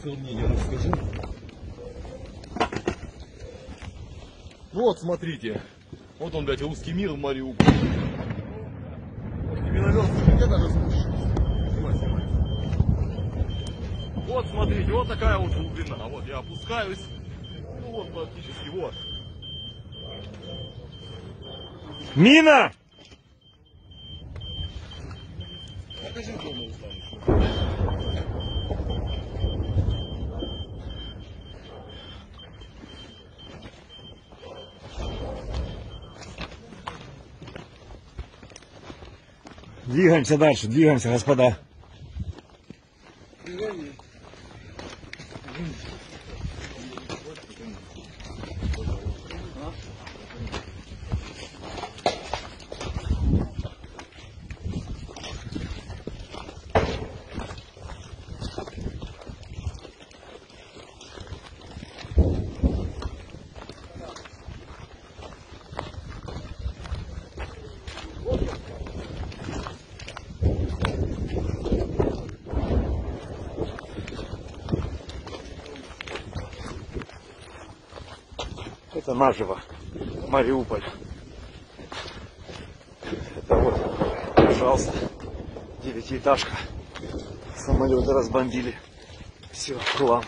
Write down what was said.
свое мнение расскажу. Вот, смотрите. Вот он, блядь, русский мир в Мариуполе. Вот, смотрите, вот такая вот глубина. Вот я опускаюсь. Ну вот практически, вот. Мина! Покажи дома, Руслан. Двигаемся дальше, двигаемся, господа. Это наживо. Мариуполь. Это вот, пожалуйста, девятиэтажка. Самолеты разбомбили. Все, хлам.